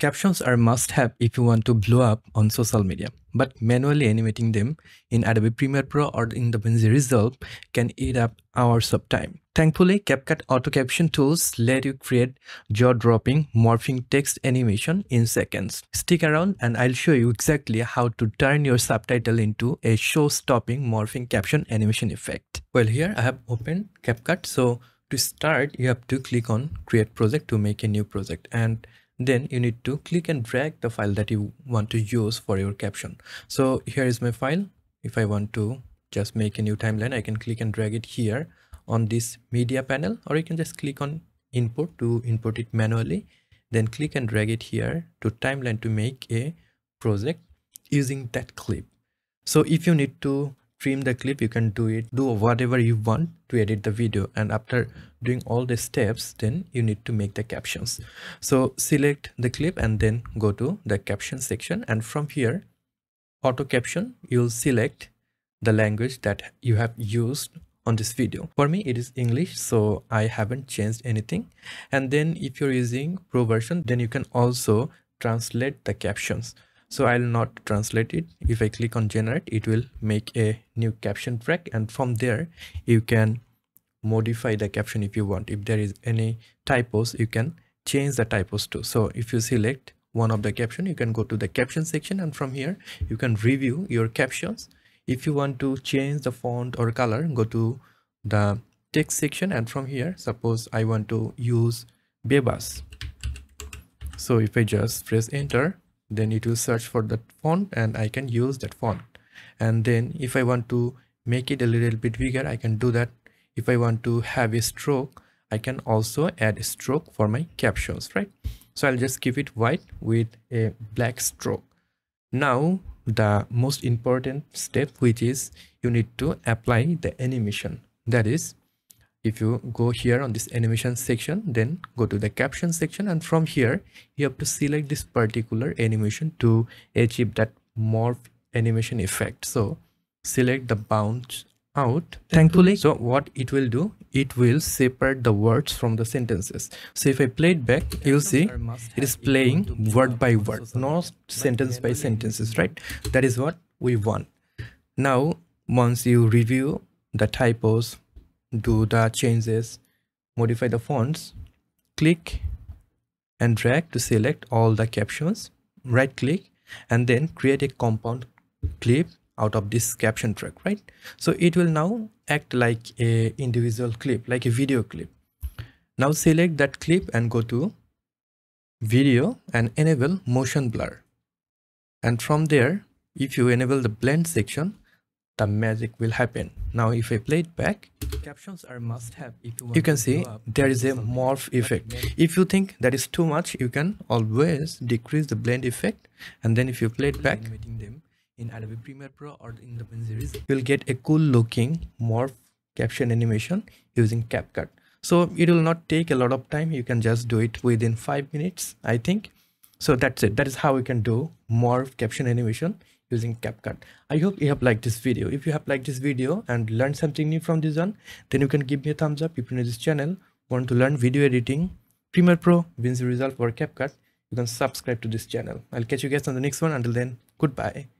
Captions are must have if you want to blow up on social media, but manually animating them in Adobe Premiere Pro or in the DaVinci Resolve can eat up hours of time. Thankfully, CapCut auto caption tools let you create jaw-dropping morphing text animation in seconds. Stick around and I'll show you exactly how to turn your subtitle into a show-stopping morphing caption animation effect. Well, here I have opened CapCut. So to start, you have to click on create project to make a new project and then you need to click and drag the file that you want to use for your caption. So here is my file. If i want to just make a new timeline i can click and drag it here on this media panel or you can just click on input to input it manually. Then click and drag it here to timeline to make a project using that clip. So if you need to trim the clip you can do it. Do whatever you want to edit the video and after doing all the steps then you need to make the captions. So select the clip and then go to the caption section and from here auto caption you'll select the language that you have used on this video. For me it is english so i haven't changed anything. And then if you're using pro version then you can also translate the captions so i'll not translate it. If i click on generate it will make a new caption track. And from there you can modify the caption if you want. If there is any typos you can change the typos too. So if you select one of the caption you can go to the caption section. And from here you can review your captions. If you want to change the font or color go to the text section. And from here suppose i want to use bebas. So if i just press enter then it will search for that font and I can use that font. And then if I want to make it a little bit bigger I can do that. If I want to have a stroke I can also add a stroke for my captions right? So I'll just keep it white with a black stroke. Now the most important step which is you need to apply the animation. That is if you go here on this animation section then go to the caption section and from here you have to select this particular animation to achieve that morph animation effect. So select the bounce out. Thankfully. So what it will do it will separate the words from the sentences. So if i play it back you'll see it is playing word by word not sentence by sentences right? That is what we want. Now once you review the typos do the changes modify the fonts click and drag to select all the captions right click and then create a compound clip out of this caption track right? So it will now act like a individual clip like a video clip. Now select that clip and go to video and enable motion blur. And from there if you enable the blend section the magic will happen. Now if i play it back captions are must have if you, you can see there is a morph effect. if you think that is too much you can always decrease the blend effect. And then if you play it back them in Adobe Premiere Pro or in the series you'll get a cool looking morph caption animation using CapCut. So it will not take a lot of time. You can just do it within five minutes I think. So that's it. That is how we can do morph caption animation using CapCut. I hope you have liked this video. If you have liked this video and learned something new from this one, then you can give me a thumbs up. If you know this channel, want to learn video editing, Premiere Pro, DaVinci Resolve or CapCut, you can subscribe to this channel. I'll catch you guys on the next one. Until then, goodbye.